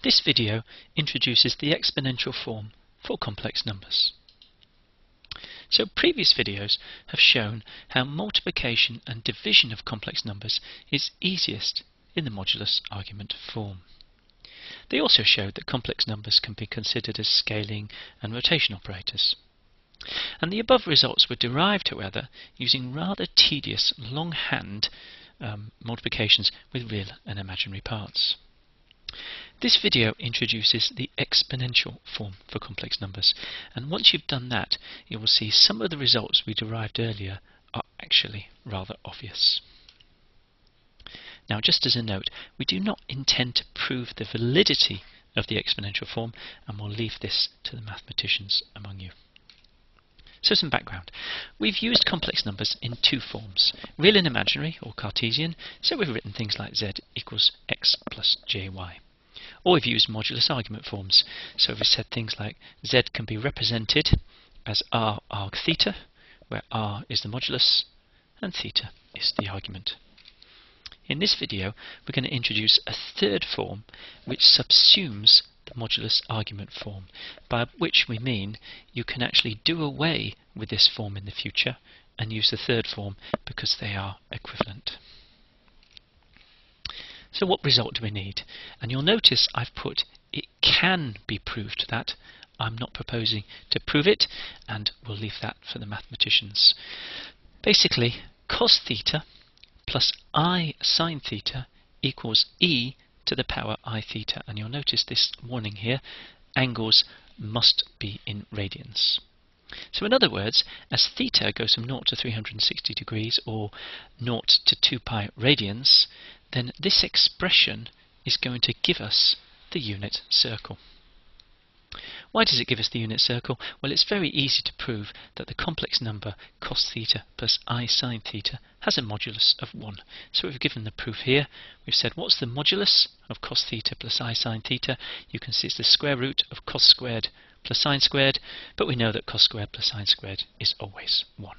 This video introduces the exponential form for complex numbers. So previous videos have shown how multiplication and division of complex numbers is easiest in the modulus argument form. They also showed that complex numbers can be considered as scaling and rotation operators. And the above results were derived, however, using rather tedious longhand um, multiplications with real and imaginary parts. This video introduces the exponential form for complex numbers and once you've done that you will see some of the results we derived earlier are actually rather obvious. Now just as a note, we do not intend to prove the validity of the exponential form and we'll leave this to the mathematicians among you. So some background. We've used complex numbers in two forms, real and imaginary, or Cartesian, so we've written things like z equals x plus jy. Or we've used modulus argument forms, so we've said things like z can be represented as r arg theta, where r is the modulus and theta is the argument. In this video, we're going to introduce a third form which subsumes the modulus argument form, by which we mean you can actually do away with this form in the future and use the third form because they are equivalent. So what result do we need? And you'll notice I've put it can be proved that. I'm not proposing to prove it and we'll leave that for the mathematicians. Basically, cos theta plus i sine theta equals e to the power i theta. And you'll notice this warning here, angles must be in radians. So in other words, as theta goes from 0 to 360 degrees or 0 to 2 pi radians, then this expression is going to give us the unit circle. Why does it give us the unit circle? Well, it's very easy to prove that the complex number cos theta plus i sine theta has a modulus of 1. So we've given the proof here. We've said what's the modulus of cos theta plus i sine theta? You can see it's the square root of cos squared plus sine squared, but we know that cos squared plus sine squared is always 1.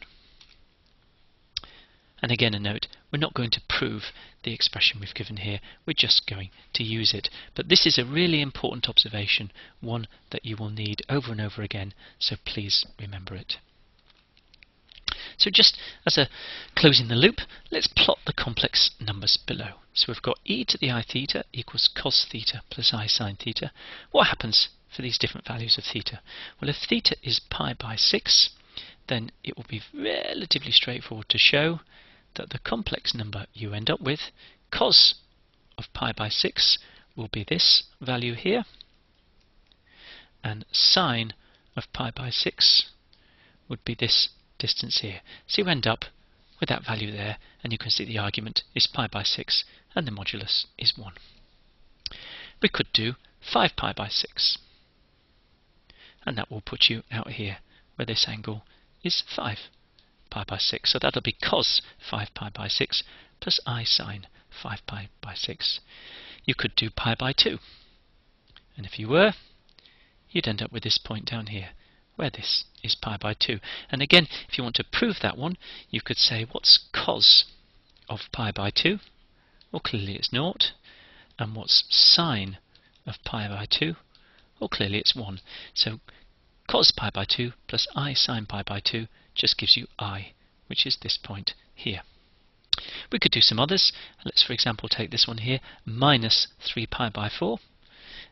And again a note, we're not going to prove the expression we've given here, we're just going to use it. But this is a really important observation, one that you will need over and over again, so please remember it. So just as a closing the loop, let's plot the complex numbers below. So we've got e to the i theta equals cos theta plus i sine theta. What happens for these different values of theta? Well, if theta is pi by 6, then it will be relatively straightforward to show that the complex number you end up with, cos of pi by 6, will be this value here, and sine of pi by 6 would be this distance here. So you end up with that value there, and you can see the argument is pi by 6, and the modulus is 1. We could do 5 pi by 6, and that will put you out here, where this angle is 5 pi by 6. So that'll be cos 5 pi by 6 plus i sine 5 pi by 6. You could do pi by 2. And if you were, you'd end up with this point down here, where this is pi by 2. And again, if you want to prove that one, you could say, what's cos of pi by 2? Well, clearly it's naught. And what's sine of pi by 2? Well, clearly it's 1. So cos pi by 2 plus i sine pi by 2 just gives you i, which is this point here. We could do some others. Let's, for example, take this one here, minus 3 pi by 4,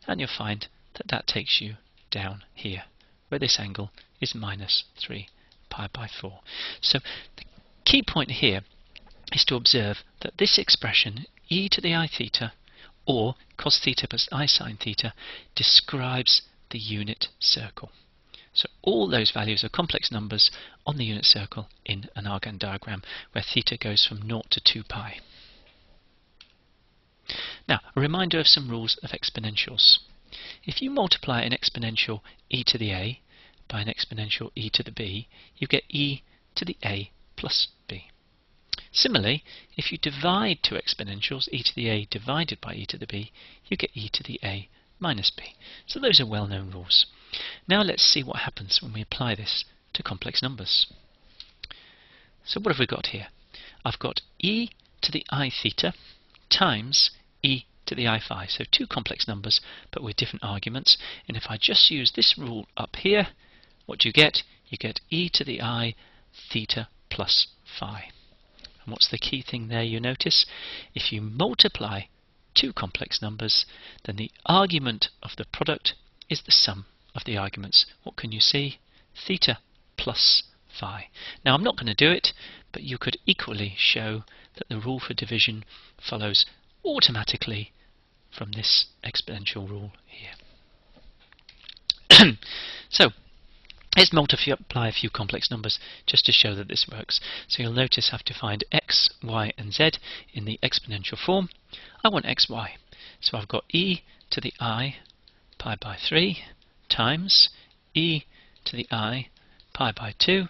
and you'll find that that takes you down here, where this angle is minus 3 pi by 4. So the key point here is to observe that this expression, e to the i theta, or cos theta plus i sine theta, describes the unit circle. So all those values are complex numbers on the unit circle in an Argand diagram where theta goes from 0 to 2 pi. Now, a reminder of some rules of exponentials. If you multiply an exponential e to the a by an exponential e to the b, you get e to the a plus b. Similarly, if you divide two exponentials, e to the a divided by e to the b, you get e to the a minus b. So those are well-known rules. Now let's see what happens when we apply this to complex numbers. So what have we got here? I've got e to the i theta times e to the i phi. So two complex numbers, but with different arguments. And if I just use this rule up here, what do you get? You get e to the i theta plus phi. And what's the key thing there you notice? If you multiply two complex numbers, then the argument of the product is the sum of the arguments. What can you see? Theta plus phi. Now I'm not going to do it, but you could equally show that the rule for division follows automatically from this exponential rule here. so Let's multiply a few complex numbers just to show that this works. So you'll notice I have to find x, y and z in the exponential form. I want xy. So I've got e to the i pi by 3 times e to the i pi by 2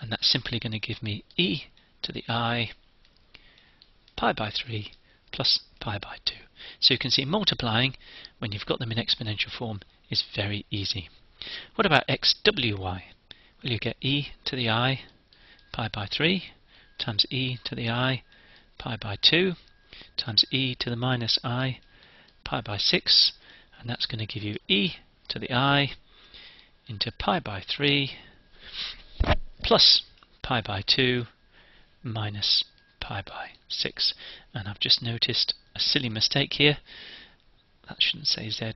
and that's simply going to give me e to the i pi by 3 plus pi by 2. So you can see multiplying when you've got them in exponential form is very easy. What about xwy? Well, you get e to the i pi by 3 times e to the i pi by 2 times e to the minus i pi by 6 and that's going to give you e to the i into pi by 3 plus pi by 2 minus pi by 6 and I've just noticed a silly mistake here that shouldn't say z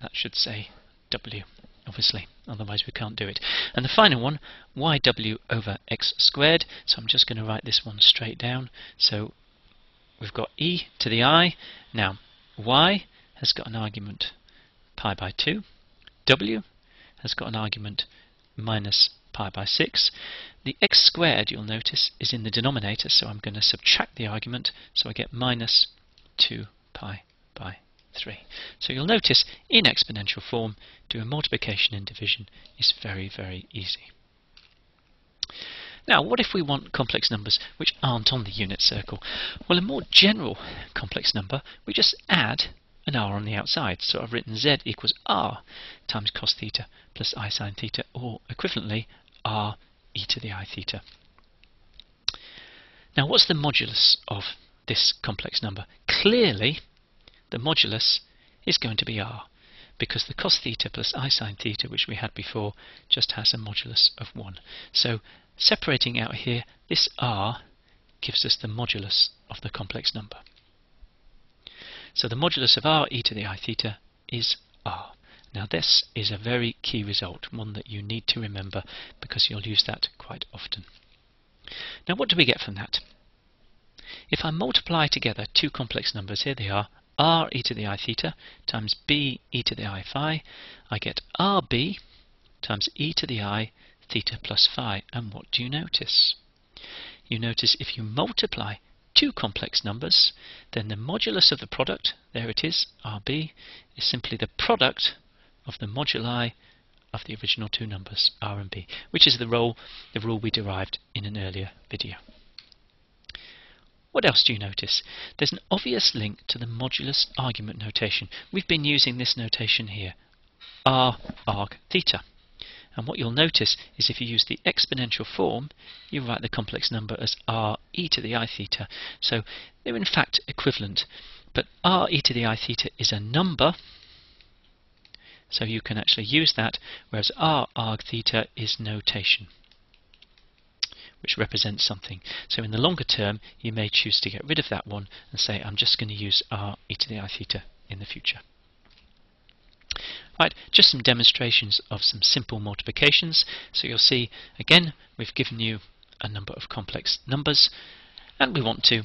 that should say w obviously, otherwise we can't do it. And the final one, yw over x squared, so I'm just going to write this one straight down. So we've got e to the i. Now, y has got an argument pi by 2, w has got an argument minus pi by 6. The x squared, you'll notice, is in the denominator, so I'm going to subtract the argument, so I get minus 2 pi by 3. So you'll notice in exponential form doing multiplication and division is very, very easy. Now, what if we want complex numbers which aren't on the unit circle? Well, a more general complex number, we just add an r on the outside. So I've written z equals r times cos theta plus i sine theta, or equivalently, r e to the i theta. Now, what's the modulus of this complex number? Clearly, the modulus is going to be r, because the cos theta plus i sine theta, which we had before, just has a modulus of 1. So separating out here, this r gives us the modulus of the complex number. So the modulus of r e to the i theta is r. Now this is a very key result, one that you need to remember because you'll use that quite often. Now what do we get from that? If I multiply together two complex numbers, here they are, r e to the i theta times b e to the i phi, I get rb times e to the i theta plus phi. And what do you notice? You notice if you multiply two complex numbers, then the modulus of the product, there it is, rb, is simply the product of the moduli of the original two numbers, r and b, which is the rule, the rule we derived in an earlier video. What else do you notice? There's an obvious link to the modulus argument notation. We've been using this notation here, r arg theta. And what you'll notice is if you use the exponential form, you write the complex number as r e to the i theta. So they're in fact equivalent. But r e to the i theta is a number, so you can actually use that, whereas r arg theta is notation which represents something. So in the longer term, you may choose to get rid of that one and say, I'm just going to use r e to the i theta in the future. Right, just some demonstrations of some simple multiplications. So you'll see, again, we've given you a number of complex numbers, and we want to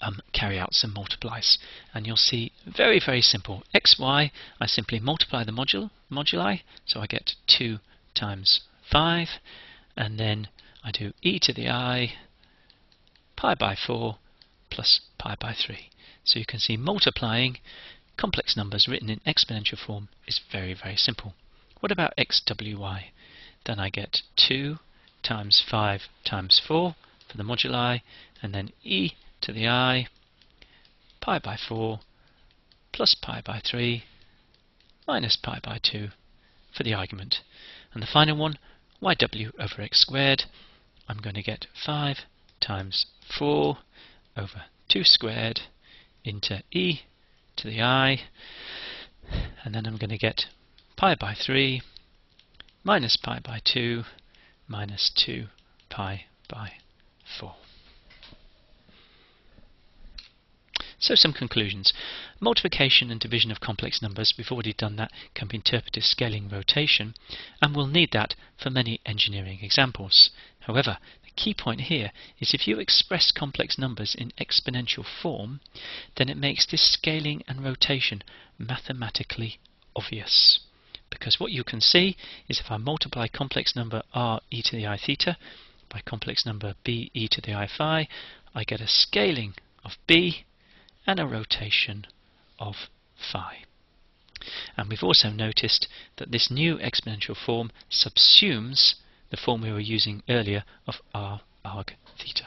um, carry out some multiplies. And you'll see very, very simple. x, y, I simply multiply the module, moduli, so I get 2 times 5, and then I do e to the i pi by 4 plus pi by 3. So you can see multiplying complex numbers written in exponential form is very, very simple. What about xwy? Then I get 2 times 5 times 4 for the moduli, and then e to the i pi by 4 plus pi by 3 minus pi by 2 for the argument. And the final one, yw over x squared, I'm going to get 5 times 4 over 2 squared into e to the i, and then I'm going to get pi by 3 minus pi by 2 minus 2 pi by 4. So some conclusions. Multiplication and division of complex numbers, we've already done that, can be interpreted as scaling rotation, and we'll need that for many engineering examples. However, key point here is if you express complex numbers in exponential form, then it makes this scaling and rotation mathematically obvious. Because what you can see is if I multiply complex number r e to the i theta by complex number b e to the i phi, I get a scaling of b and a rotation of phi. And we've also noticed that this new exponential form subsumes the form we were using earlier of r arg theta.